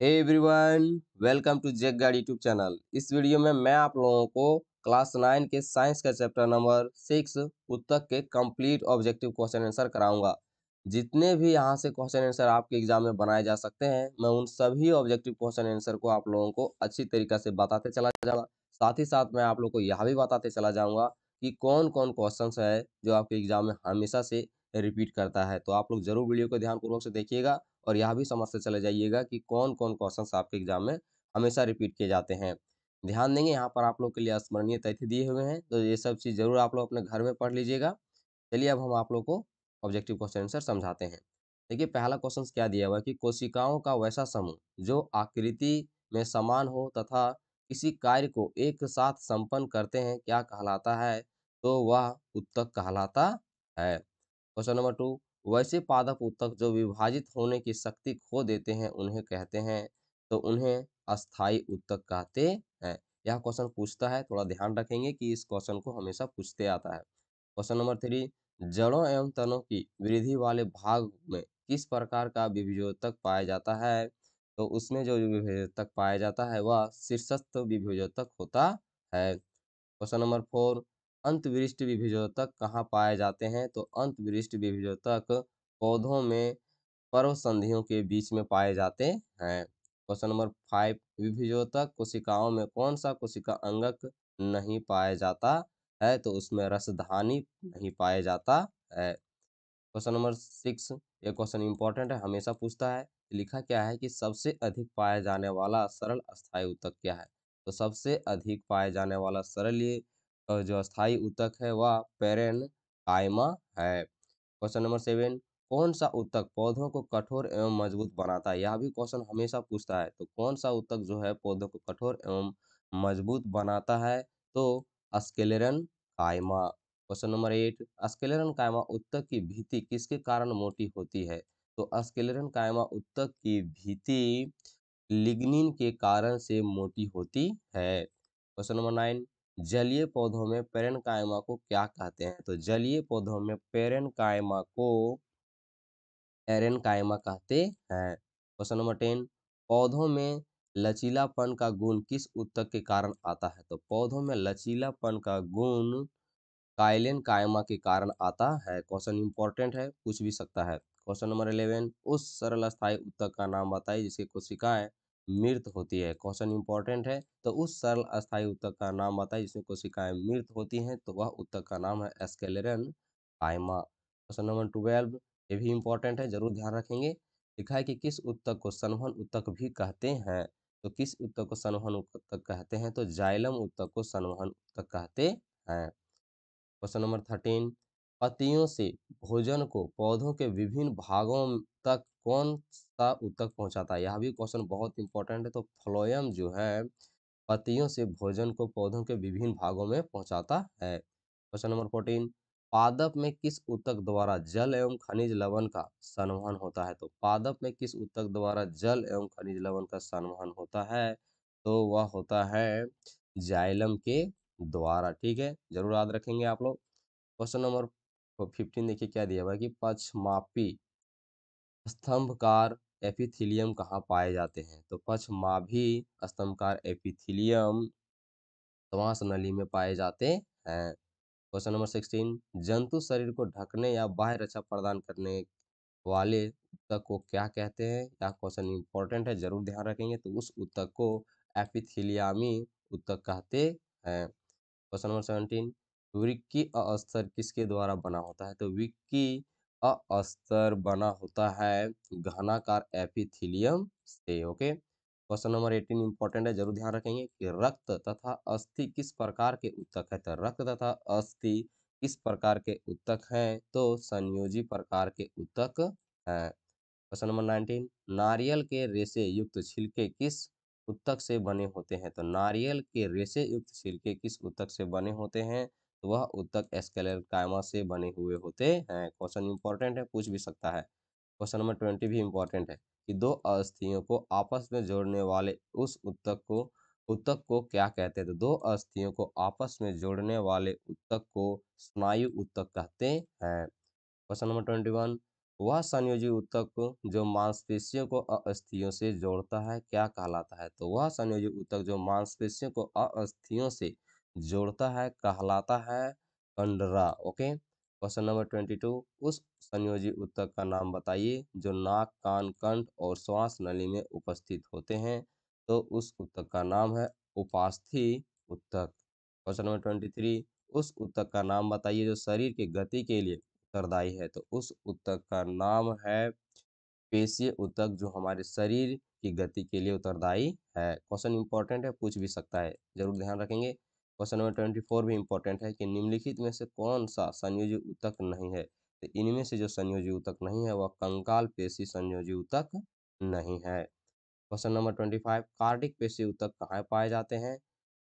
Everyone welcome to Jake Guard YouTube channel इस video में मैं आप लोगों को क्लास नाइन के साइंस का चैप्टर नंबर सिक्स उत्तक के कंप्लीट ऑब्जेक्टिव क्वेश्चन आंसर कराऊँगा। जितने भी यहाँ से क्वेश्चन आंसर आपके एग्ज़ाम में बनाए जा सकते हैं, मैं उन सभी ऑब्जेक्टिव क्वेश्चन आंसर को आप लोगों को अच्छी तरीके से बताते चला जाऊँगा। साथ ही साथ मैं आप लोग को यह भी बताते चला जाऊँगा कि कौन कौन क्वेश्चन है जो आपके एग्ज़ाम में हमेशा से रिपीट करता है। तो आप लोग ज़रूर वीडियो को ध्यानपूर्वक से देखिएगा। और यह भी समझते चले जाइएगा कि कौन कौन क्वेश्चन आपके एग्ज़ाम में हमेशा रिपीट किए जाते हैं। ध्यान देंगे, यहाँ पर आप लोग के लिए स्मरणीय तथ्य दिए हुए हैं तो ये सब चीज़ ज़रूर आप लोग अपने घर में पढ़ लीजिएगा। चलिए, अब हम आप लोग को ऑब्जेक्टिव क्वेश्चन आंसर समझाते हैं। देखिए, पहला क्वेश्चन क्या दिया हुआ है कि कोशिकाओं का वैसा समूह, जो आकृति में समान हो तथा किसी कार्य को एक साथ संपन्न करते हैं, क्या कहलाता है? तो वह उत्तक कहलाता है। क्वेश्चन नंबर टू वैसे पादप उत्तक जो विभाजित होने की शक्ति खो देते हैं, उन्हें कहते हैं तो उन्हें अस्थाई उत्तक कहते हैं। यह क्वेश्चन पूछता है, थोड़ा ध्यान रखेंगे कि इस क्वेश्चन को हमेशा पूछते आता है। क्वेश्चन नंबर थ्री, जड़ों एवं तनों की वृद्धि वाले भाग में किस प्रकार का विभिजोतक पाया जाता है? तो उसमें जो विभिजोतक पाया जाता है, वह शीर्षस्थ विभिजोतक होता है। क्वेश्चन नंबर फोर अंतविशिष्ट विभिजोतक कहाँ पाए जाते हैं। तो अंतविशिष्ट विभिजोतक पौधों में पर्व संधियों के बीच में पाए जाते हैं। क्वेश्चन नंबर फाइव विभिजोतक कोशिकाओं में कौन सा कोशिका अंगक नहीं पाया जाता है? तो उसमें रसधानी नहीं पाया जाता है। क्वेश्चन नंबर सिक्स, ये क्वेश्चन इंपॉर्टेंट है, हमेशा पूछता है, लिखा क्या है कि सबसे अधिक पाया जाने वाला सरल अस्थायी उत्तक क्या है? तो सबसे अधिक पाए जाने वाला सरल ये जो स्थायी उत्तक है, वह पेरेन कायमा है। क्वेश्चन नंबर सेवन, कौन सा उत्तक पौधों को कठोर एवं मज़बूत बनाता है? यह भी क्वेश्चन हमेशा पूछता है तो कौन सा उत्तक जो है पौधों को कठोर एवं मज़बूत बनाता है? तो अस्केलेरन कायमा। क्वेश्चन नंबर एट, अस्केलेरन कायमा उत्तक की भीति किसके कारण मोटी होती है? तो अस्केलेरन कायमा उत्तक की भीति लिग्निन के कारण से मोटी होती है। क्वेश्चन नंबर नाइन जलीय पौधों में पेरन कायमा को क्या कहते हैं? तो जलीय पौधों में पेरन कायमा को एरन कायमा कहते हैं। क्वेश्चन नंबर टेन, पौधों में लचीलापन का गुण किस उत्तक के कारण आता है? तो पौधों में लचीलापन का गुण काइलेन कायमा के कारण आता है। क्वेश्चन इंपॉर्टेंट है, पूछ भी सकता है। क्वेश्चन नंबर इलेवन, उस सरल स्थायी उत्तक का नाम बताइए जिसकी कोशिकाएँ मृत होती है, क्वेश्चन इंपॉर्टेंट है तो उस सरल अस्थायी उत्तक का नाम बताइए जिसमें कोशिकाएँ मृत होती हैं तो वह उत्तक का नाम है एस्केलेरन कायमा क्वेश्चन नंबर ट्वेल्व, ये भी इंपॉर्टेंट है, ज़रूर ध्यान रखेंगे। लिखा है कि किस उत्तक को सनवन उत्तक भी कहते हैं तो किस उत्तक को सनवन उत्तक कहते हैं तो जाइलम उत्तक को सनवन उत्तक कहते हैं। क्वेश्चन नंबर थर्टीन पतियों से भोजन को पौधों के विभिन्न भागों तक कौन सा उत्तक पहुंचाता है? यह भी क्वेश्चन बहुत इंपॉर्टेंट है। तो फ्लोयम जो है पतियों से भोजन को पौधों के विभिन्न भागों में पहुंचाता है। क्वेश्चन नंबर फोर्टीन पादप में किस उत्तक द्वारा जल एवं खनिज लवण का संवहन होता है? तो पादप में किस उत्तक द्वारा जल एवं खनिज लवण का संवहन होता है? तो वह होता है जाइलम के द्वारा। ठीक है? ज़रूर याद रखेंगे आप लोग। क्वेश्चन नंबर फिफ्टीन देखिए क्या दिया हुआ है कि पक्षमापी स्तंभकार एपिथिलियम कहाँ पाए जाते हैं? तो पक्षमाभी स्तंभकार एपिथीलियम श्वास नली में पाए जाते हैं। क्वेश्चन नंबर सिक्सटीन, जंतु शरीर को ढकने या बाह्य रक्षा प्रदान करने वाले उत्तक को क्या कहते हैं? यह क्वेश्चन इंपॉर्टेंट है, ज़रूर ध्यान रखेंगे तो उस उत्तक को एपिथीलियामी उत्तक कहते हैं। क्वेश्चन नंबर सेवनटीन विक्की अस्तर किसके द्वारा बना होता है? तो विक्की अस्तर बना होता है घनाकार एपिथिलियम से, okay? Question number eighteen important है, ज़रूर ध्यान रखेंगे कि रक्त तथा अस्थि किस प्रकार के उत्तक है? तो रक्त तथा अस्थि किस प्रकार के उत्तक हैं? तो संयोजी प्रकार के उत्तक हैं। क्वेश्चन नंबर नाइनटीन, नारियल के रेशे युक्त छिलके किस उत्तक से बने होते हैं? तो नारियल के रेशे युक्त छिलके किस उत्तक से बने होते हैं? तो वह उत्तक एस्केलर कायमा से बने हुए होते हैं। क्वेश्चन इंपॉर्टेंट है, पूछ भी सकता है। क्वेश्चन नंबर ट्वेंटी भी इंपॉर्टेंट है कि दो अस्थियों को आपस में जोड़ने वाले उस उत्तक को उत्तक को क्या कहते हैं? तो दो अस्थियों को आपस में जोड़ने वाले उत्तक को स्नायु उत्तक कहते हैं। क्वेश्चन नंबर ट्वेंटी वन, वह संयोजी ऊतक जो मांसपेशियों को अस्थियों से जोड़ता है, क्या कहलाता है? तो वह संयोजी ऊतक जो मांसपेशियों को अस्थियों से जोड़ता है, कहलाता है कंडरा okay? Question number twenty two, उस संयोजी ऊतक का नाम बताइए, जो नाक, कान, कंठ और श्वास नली में उपस्थित होते हैं। तो उस ऊतक का नाम है उपास्थि उत्तक क्वेश्चन नंबर ट्वेंटी थ्री, उस ऊतक का नाम बताइए, जो शरीर की गति के लिए उत्तरदायी है। तो उस ऊतक का नाम है पेशीय उत्तक जो हमारे शरीर की गति के लिए उत्तरदायी है। क्वेश्चन इंपॉर्टेंट है, पूछ भी सकता है, ज़रूर ध्यान रखेंगे। क्वेश्चन नंबर ट्वेंटी फोर भी इंपॉर्टेंट है कि निम्नलिखित में से कौन सा संयोजी ऊतक नहीं है? तो इनमें से जो संयोजी ऊतक नहीं है, वह कंकाल पेशी संयोजी ऊतक नहीं है। Question number twenty five, cardiac पेशी ऊतक कहाँ पाए जाते हैं?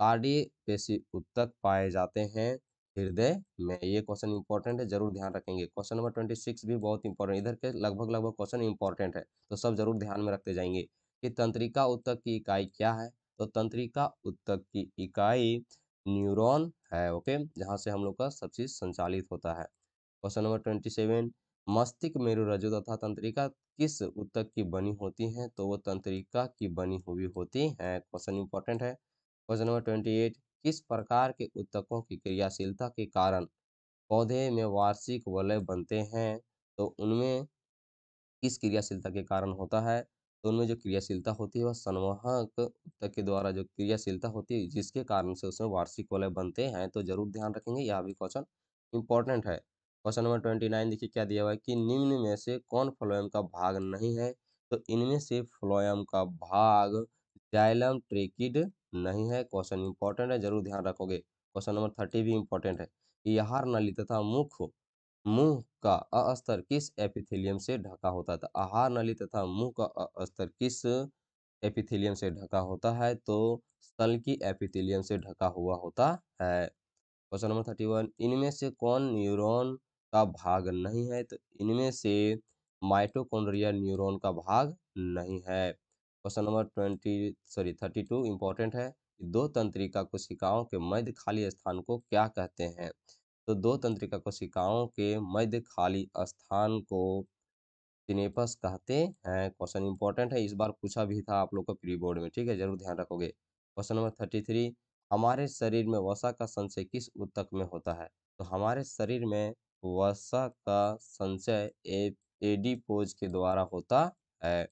कार्डिक पेशी ऊतक पाए जाते हैं हृदय में। ये क्वेश्चन इंपॉर्टेंट है, ज़रूर ध्यान रखेंगे। क्वेश्चन नंबर ट्वेंटी सिक्स भी बहुत इंपॉर्टेंट इधर के लगभग लगभग क्वेश्चन इंपॉर्टेंट है तो सब ज़रूर ध्यान में रखते जाएँगे कि तंत्रिका ऊतक की इकाई क्या है? तो तंत्रिका उत्तक की इकाई न्यूरॉन है, ओके, जहाँ से हम लोग का सब चीज़ संचालित होता है। क्वेश्चन नंबर ट्वेंटी सेवन, मस्तिष्क मेरुरज्जु तथा तंत्रिका किस उत्तक की बनी होती हैं? तो वो तंत्रिका की बनी हुई होती हैं, क्वेश्चन इंपॉर्टेंट है। क्वेश्चन नंबर ट्वेंटी एट, किस प्रकार के उत्तकों की क्रियाशीलता के कारण पौधे में वार्षिक वलय बनते हैं? तो उनमें किस क्रियाशीलता के कारण होता है? उनमें जो क्रियाशीलता होती है वह संवाहक ऊतक के द्वारा जो क्रियाशीलता होती है, जिसके कारण से उसमें वार्षिक वलय बनते हैं तो ज़रूर ध्यान रखेंगे। यह भी क्वेश्चन इंपॉर्टेंट है। क्वेश्चन नंबर ट्वेंटी नाइन देखिए क्या दिया हुआ है कि निम्न में से कौन फ्लोएम का भाग नहीं है? तो इनमें से फ्लोएम का भाग जाइलम ट्रेकिड नहीं है। क्वेश्चन इंपॉर्टेंट है, ज़रूर ध्यान रखोगे। क्वेश्चन नंबर थर्टी भी इंपॉर्टेंट है आहार नली तथा मुख मुँह का अस्तर किस एपिथेलियम से ढका होता तो आहार नली तथा मुँह का अस्तर किस एपिथेलियम से ढका होता है? तो स्तल की एपिथेलियम से ढका हुआ होता है। क्वेश्चन नंबर थर्टी वन, इनमें से कौन न्यूरॉन का भाग नहीं है? तो इनमें से माइटोकॉन्ड्रियल न्यूरॉन का भाग नहीं है। Question number twenty, sorry thirty two important है। दो तंत्रिका कोशिकाओं के मध्य खाली स्थान को क्या कहते हैं? तो दो तंत्रिका कोशिकाओं के मध्य खाली स्थान को सिनेपस कहते हैं। क्वेश्चन इंपॉर्टेंट है, इस बार पूछा भी था आप लोग को प्री बोर्ड में, ठीक है? ज़रूर ध्यान रखोगे। क्वेश्चन नंबर थर्टी थ्री, हमारे शरीर में वसा का संचय किस ऊतक में होता है? तो हमारे शरीर में वसा का संचय एडीपोज के द्वारा होता है।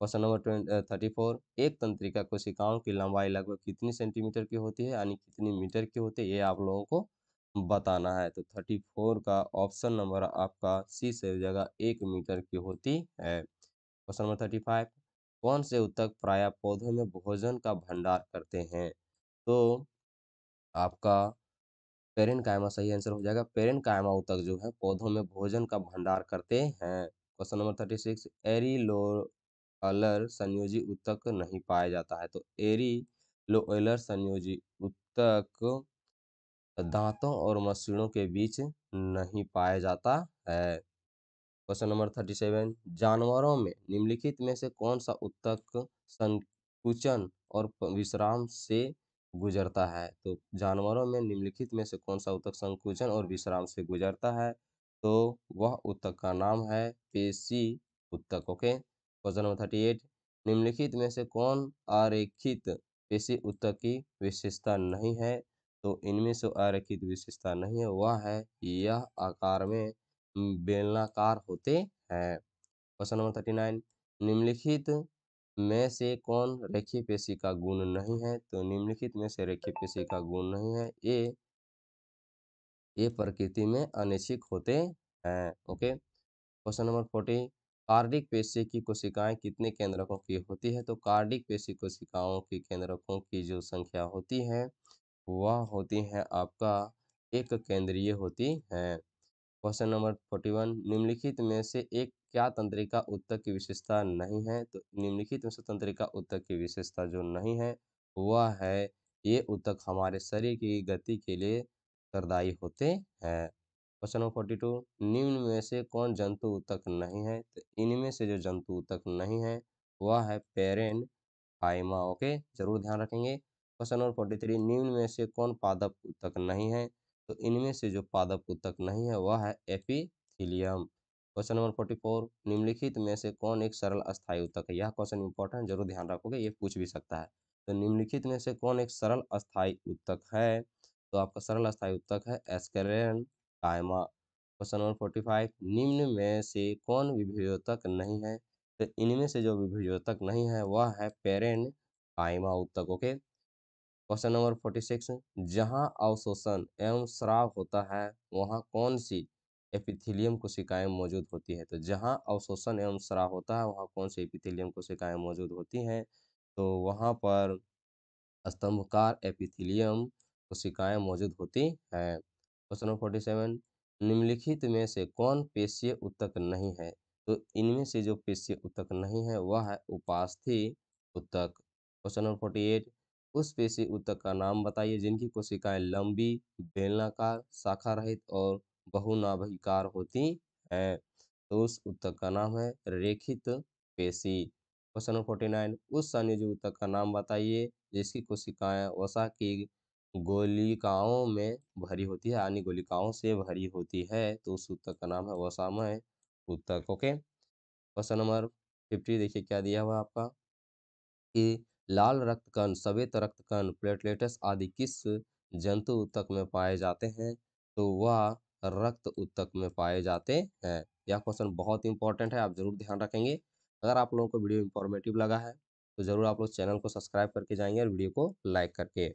क्वेश्चन नंबर थर्टी फोर, एक तंत्रिका कोशिकाओं की लंबाई लगभग कितनी सेंटीमीटर की होती है, यानी कितनी मीटर की होती है, ये आप लोगों को बताना है तो थर्टी फोर का ऑप्शन नंबर आपका सी से जगह एक मीटर की होती है। क्वेश्चन नंबर थर्टी फाइव, कौन से उत्तक प्राय पौधों में भोजन का भंडार करते हैं? तो आपका पेरेन कायमा सही आंसर हो जाएगा पेरेन कायमा उत्तक जो है, पौधों में भोजन का भंडार करते हैं। Question number thirty six, areolar संयोजी उत्तक नहीं पाया जाता है तो एरिलोअलर संयोजी उत्तक दांतों और मसूड़ों के बीच नहीं पाया जाता है। क्वेश्चन नंबर थर्टी सेवन, जानवरों में निम्नलिखित में से कौन सा उत्तक संकुचन और विश्राम से गुजरता है? तो जानवरों में निम्नलिखित में से कौन सा उत्तक संकुचन और विश्राम से गुजरता है? तो वह उत्तक का नाम है पेशी उत्तक okay? Question number thirty eight, निम्नलिखित में से कौन अरेखित पेशी उत्तक की विशेषता नहीं है? तो इनमें से अरेखित विशेषता नहीं है, वह है यह आकार में बेलनाकार होते हैं। क्वेश्चन नंबर थर्टी नाइन, निम्नलिखित में से कौन रेखीय पेशी का गुण नहीं है? तो निम्नलिखित में से रेखीय पेशी का गुण नहीं है, ये ये प्रकृति में अनिश्चित होते हैं, okay? Question number forty, cardiac पेशी की कोशिकाएँ कितने केंद्रकों की होती है? तो कार्डिक पेशी कोशिकाओं की केंद्रकों की जो संख्या होती है वह होती है आपका एक केंद्रीय होती है। क्वेश्चन नंबर फोर्टी वन, निम्नलिखित में से एक क्या तंत्रिका उत्तक की विशेषता नहीं है? तो निम्नलिखित में से तंत्रिका उत्तक की विशेषता जो नहीं है, वह है, ये उत्तक हमारे शरीर की गति के लिए उत्तरदायी होते हैं। क्वेश्चन नंबर फोर्टी टू, निम्न में से कौन जंतु उत्तक नहीं है? तो इनमें से जो जंतु उत्तक नहीं है, वह है पेरेन फाइमा ओके, ज़रूर ध्यान रखेंगे। क्वेश्चन नंबर फोर्टी थ्री निम्न में से कौन पादप उत्तक नहीं है? तो इनमें से जो पादप उत्तक नहीं है, वह है epithelium. Question number forty four, निम्नलिखित में से कौन एक सरल अस्थायी उत्तक है? यह क्वेश्चन इंपॉर्टेंट ज़रूर ध्यान रखोगे, ये पूछ भी सकता है। तो निम्नलिखित में से कौन एक सरल अस्थायी उत्तक है? तो आपका सरल अस्थायी उत्तक है एस्केलेन कायमा। क्वेश्चन नंबर फोर्टी फाइव, निम्न में से कौन विभेदक नहीं है? तो इनमें से जो विभेदक नहीं है, वह है पेरेन कायमा उत्तक, okay? Question number forty six, जहाँ अवशोषण एवं श्राव होता है, वहाँ कौन सी एपिथेलियम कोशिकाएँ मौजूद होती है? तो जहाँ अवशोषण एवं श्राव होता है, वहाँ कौन सी एपिथेलियम कोशिकाएँ मौजूद होती हैं? तो वहाँ पर स्तंभकार एपिथेलियम कोशिकाएँ मौजूद होती हैं। क्वेश्चन नंबर फोर्टी सेवन, निम्नलिखित में से कौन पेशीय उत्तक नहीं है? तो इनमें से जो पेशीय उत्तक नहीं है, वह है उपास्थि उत्तक क्वेश्चन नंबर फोर्टी एट उस पेशी उत्तक का नाम बताइए, जिनकी कोशिकाएँ लंबी, बेलनाकार शाखा रहित और बहुनाभिकार होती हैं। तो उस उत्तक का नाम है रेखित पेशी। क्वेश्चन नंबर फोर्टी नाइन, उस संयोजी उत्तक का नाम बताइए, जिसकी कोशिकाएँ वसा की गोलिकाओं में भरी होती है, यानी गोलिकाओं से भरी होती है तो उस उत्तक का नाम है वसामय उत्तक ओके? क्वेश्चन नंबर फिफ्टी, देखिए क्या दिया हुआ आपका? कि लाल रक्त कण, सवेत रक्त कण, प्लेटलेट्स आदि किस जंतु उत्तक में पाए जाते हैं? तो वह रक्त उत्तक में पाए जाते हैं। यह क्वेश्चन बहुत इंपॉर्टेंट है, आप ज़रूर ध्यान रखेंगे। अगर आप लोगों को वीडियो इंफॉर्मेटिव लगा है तो ज़रूर आप लोग चैनल को सब्सक्राइब करके जाएँगे और वीडियो को लाइक करके।